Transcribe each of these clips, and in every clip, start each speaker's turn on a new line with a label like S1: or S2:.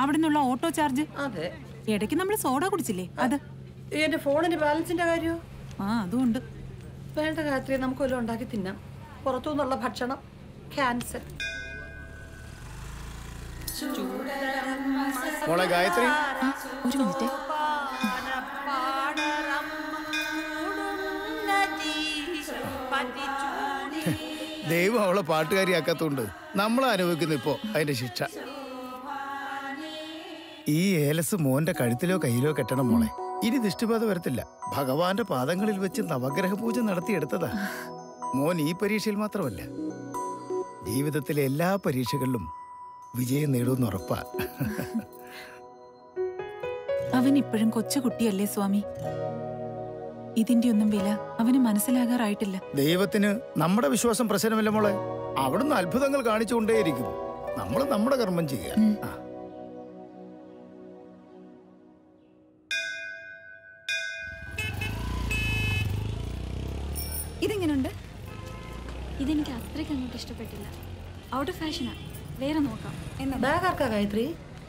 S1: അവിടെ നിന്നുള്ള auto charge?
S2: അതെ.
S1: ഇടയ്ക്ക് നമ്മൾ സോഡ കുടിച്ചില്ലേ? അത്.
S2: എന്റെ ഫോണിന്റെ ബാലൻസിന്റെ കാര്യോ?
S1: ആ അതുകൊണ്ട്
S2: വേണ്ട രാത്രി നമുക്ക് വല്ലതും ഉണ്ടാക്കി തിന്നാം. പുറത്തുനിന്നുള്ള ഭക്ഷണം
S3: മോളെ ഗായത്രി.
S1: ഒരു മിനിറ്റ്.
S3: ദൈവം അവളെ പാട്ടുകാരിയാക്കാത്തോണ്ട് നമ്മൾ അനുഭവിക്കുന്നു ഇപ്പോ അതിന്റെ ശിക്ഷ. ഈ ഏലസ് മോന്റെ കഴുത്തിലോ കയ്യിലോ കെട്ടണം മോളെ. ഇനി ദൃഷ്ടിബാധ വരത്തില്ല. ഭഗവാന്റെ പാദങ്ങളിൽ വെച്ച് നവഗ്രഹ പൂജ നടത്തിയെടുത്തതാ. മോൻ ഈ പരീക്ഷയിൽ മാത്രമല്ല ജീവിതത്തിലെ എല്ലാ പരീക്ഷകളിലും വിജയം നേടുമെന്ന് ഉറപ്പാ.
S1: അവൻ ഇപ്പോഴും കൊച്ചുകുട്ടിയല്ലേ സ്വാമി? ഇതിന്റെ ഒന്നും വില അവന് മനസ്സിലാകാറായിട്ടില്ല.
S3: ദൈവത്തിന് നമ്മുടെ വിശ്വാസം പ്രശ്നമില്ല മോളെ. അവിടുന്ന് അത്ഭുതങ്ങൾ കാണിച്ചുകൊണ്ടേയിരിക്കും. നമ്മൾ നമ്മുടെ കർമ്മം ചെയ്യുക
S4: ഇതെങ്ങനെയുണ്ട് ഇതെനിക്ക് അത്രയ്ക്ക് അങ്ങോട്ട് ഇഷ്ടപ്പെട്ടില്ല. ഔട്ട് ഓഫ് ഫാഷനാ വേറെ നോക്കാം. എന്നാ?
S2: ബാഗ് ആർക്കാ ഗായത്രി?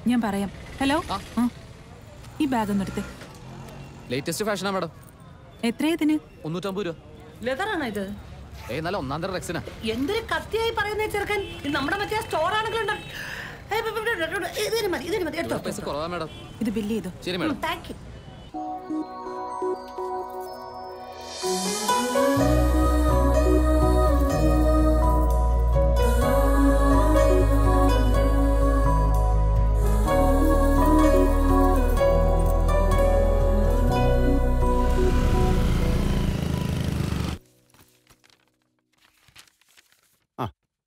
S1: ഞാൻ പറയാം. ഹലോ ഈ ബാഗ് ഒന്ന് എടുത്ത്.
S5: ലേറ്റസ്റ്റ് ഫാഷനാ മാഡം
S1: എത്രയതിന്
S5: മുന്നൂറ്റമ്പത് രൂപ.
S2: ലെതറാണോ ഇത്?
S5: ഏ നല്ല ഒന്നാം തരം റെക്സിനാ
S2: എന്തൊരു കത്തിയായി പറയുന്ന ചെറുക്കൻ. ഇത് നമ്മുടെ മറ്റേ സ്റ്റോർ ആണെങ്കിലും ഇതിന് മതി ഇതിന് മതി. എടുത്തോ
S5: പൈസ കുറവാ മാഡം
S1: ഇത് ബില്ല് ചെയ്തോ?
S5: ശരി മാഡം
S2: താങ്ക് യു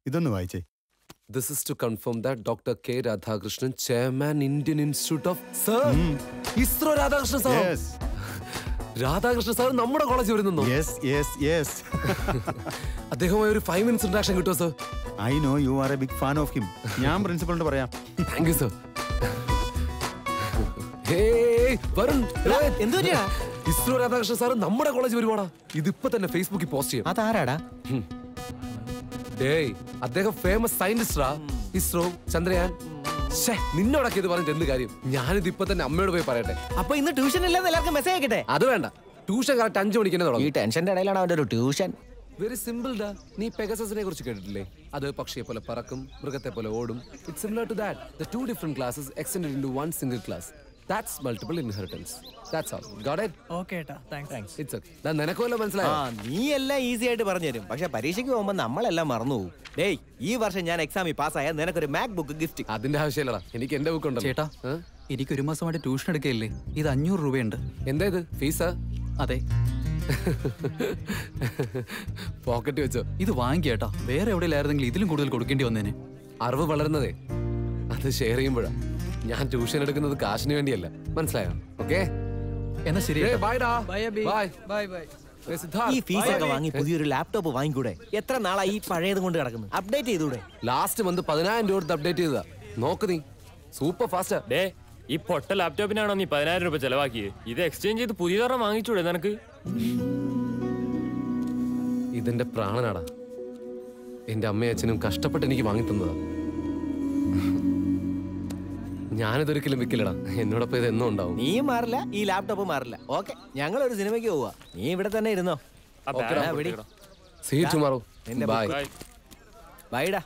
S6: ഇതൊന്ന് വായിച്ചേ.
S7: This is to confirm that doctor K Radhakrishnan chairman Indian institute of sir ISRO Radhakrishnan sir
S6: yes
S7: Radhakrishnan sir നമ്മുടെ കോളേജിൽ വരുന്നു
S6: യെസ് യെസ് യെസ്
S7: അദ്ദേഹമായി ഒരു ഫൈവ് മിനിറ്റ്സ് ഇന്ററാക്ഷൻ കിട്ടുമോ sir
S6: I know you are a big fan of him ഞാൻ പ്രിൻസിപ്പളിനോട് പറയാം.
S7: Thank you sir Varun ISRO Radhakrishnan sir നമ്മുടെ കോളേജിൽ വരുവാടാ ഇതിപ്പോ തന്നെ ഫേസ്ബുക്കിൽ പോസ്റ്റ് ചെയ്യും.
S6: അതാരാടാ?
S7: ഡേയ് അദ്ദേഹം ഫേമസ് സയന്റിസ്റ്റാ ഇസ്രോ ചന്ദ്രയാൻ. നിന്നോടൊക്കെ ഇത് പറഞ്ഞിട്ട് എന്ത് കാര്യം? ഞാനിത് ഇപ്പൊ തന്നെ അമ്മയോട് പോയി പറയട്ടെ.
S8: അപ്പൊ ഇന്ന് ട്യൂഷൻ ഇല്ലെന്ന് എല്ലാവർക്കും മെസ്സേജ് അയക്കട്ടെ?
S7: അത് വേണ്ട. ട്യൂഷൻ കറക്റ്റ് അഞ്ചു മണിക്ക് തന്നെ
S8: ഈ
S7: തുടങ്ങും
S8: ടെൻഷന്റെ ഇടയിലാണ് അവന്റെ ഒരു ട്യൂഷൻ
S7: വെരി സിമ്പിൾ ഡാ നീ പെഗസസിനെ കുറിച്ച് കേട്ടിട്ടില്ലേ? അത് പക്ഷിയെ പോലെ പറക്കും മൃഗത്തെ പോലെ ഓടും. It similar to that the two different classes extend into one single class that's multiple inheritance that's all got it
S9: okay ഏട്ടാ. താങ്ക്സ്
S7: ഇറ്റ്സ് ഓക്കെ ദാ നിനക്ക് വല്ല
S8: ആ നീ എല്ലാം ഈസി ആയിട്ട് പറഞ്ഞു തരും. പക്ഷെ പരീക്ഷയ്ക്ക് പോകുമ്പോ നമ്മളെല്ലാം മറന്നു പോകും. ഡേയ് ഈ വർഷം ഞാൻ എക്സാമിൽ പാസ്സായ നിനക്കൊരു മാക് ബുക്ക് ഗിഫ്റ്റ്
S7: അതിന്റെ ആവശ്യമില്ലടാ. എനിക്ക് എന്റെ ബുക്ക് ഉണ്ടല്ലോ.
S9: ചേട്ടാ എനിക്ക് ഒരു മാസമായിട്ട് ട്യൂഷൻ എടുക്കയില്ലേ? ഇത് അഞ്ഞൂറ് രൂപയുണ്ട്.
S7: എന്താ ഇത്? ഫീസാ
S9: അതെ.
S7: പോക്കറ്റ് വെച്ചോ.
S9: ഇത് വാങ്ങിക്കേട്ടാ വേറെ എവിടെയിലായിരുന്നെങ്കിൽ ഇതിലും കൂടുതൽ കൊടുക്കേണ്ടി വന്നേനെ.
S7: അറിവ് വളരുന്നതേ. അത് ഷെയർ ചെയ്യുമ്പോഴാ. ഞാൻ ട്യൂഷൻ എടുക്കുന്നത് കാശിന് വേണ്ടിയല്ല. മനസ്സിലായോ? ഓക്കെ
S9: എന്നാ ശരി.
S8: ഈ ഫീസ് ഒക്കെ വാങ്ങി പുതിയൊരു ലാപ്ടോപ്പ് വാങ്ങിക്കൂടെ? എത്ര നാളായി ഈ പഴയത് കൊണ്ട് കിടക്കുന്നു? അപ്ഡേറ്റ് ചെയ്തൂടെ?
S7: ലാസ്റ്റ് മന്ത് പതിനായിരം രൂപ കൊടുത്ത് അപ്ഡേറ്റ് ചെയ്തതാ. നോക്ക് നീ. സൂപ്പർ ഫാസ്റ്റ്
S10: ഡേ ഈ പൊട്ട ലാപ്ടോപ്പിനാണോ നീ പതിനായിരം രൂപ ചെലവാക്കിയത് ഇത് എക്സ്ചേഞ്ച് ചെയ്ത് പുതിയതൊരെണ്ണം വാങ്ങിച്ചൂടെ നിനക്ക്?
S7: ഇതിന്റെ പ്രാണനാടാ. എന്റെ അമ്മയും അച്ഛനും കഷ്ടപ്പെട്ട് എനിക്ക് വാങ്ങി തന്നതാ ഞാനിതൊരിക്കലും വിൽക്കില്ലടാ എന്നോടൊപ്പം ഇത് എന്നും ഉണ്ടാവും.
S8: നീ മാറില്ല ഈ ലാപ്ടോപ്പ് മാറില്ല. ഓക്കെ ഞങ്ങൾ ഒരു സിനിമയ്ക്ക് പോവാ. നീ ഇവിടെ തന്നെ ഇരുന്നോ.
S10: ആ
S8: ഓക്കെടാ,
S10: ബാഗ്
S8: വിടി.
S7: സീ ടുമാറോ
S8: എന്റെ
S7: ബൈ
S8: ബൈ. ബൈഡാ